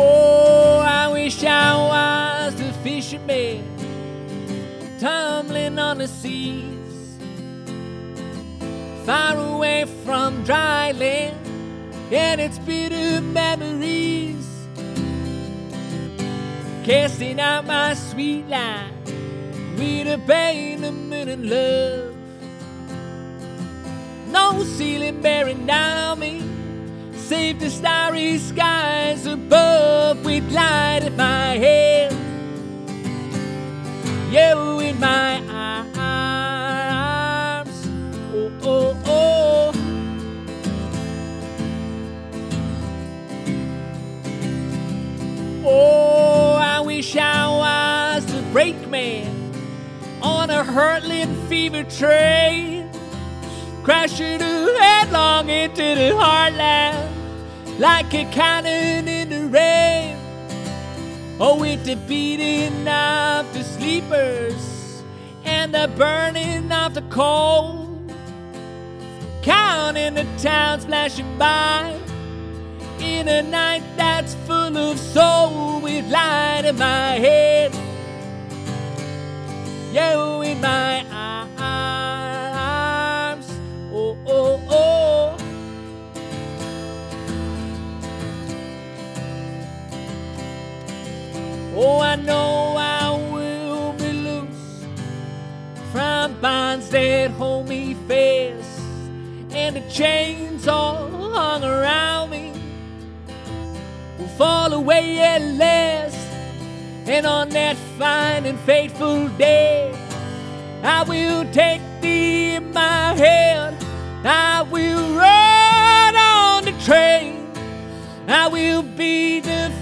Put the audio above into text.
Oh, wish I was a fisherman tumbling on the seas, far away from dry land and its bitter memories, casting out my sweet line with abandonment and love. No ceiling bearing down me, save the starry skies Was the brakeman on a hurtling fever train, crashing headlong into the heartland like a cannon in the rain. Oh, with the beating of the sleepers and the burning of the coal, counting the towns flashing by in a night that's full of soul with light in my head. You in my arms, oh oh oh. Oh, I know I will be loose from bonds that hold me fast, and the chains all hung around me fall away at last. And on that fine and fateful day, I will take thee in my hand. I will ride on the train. I will be the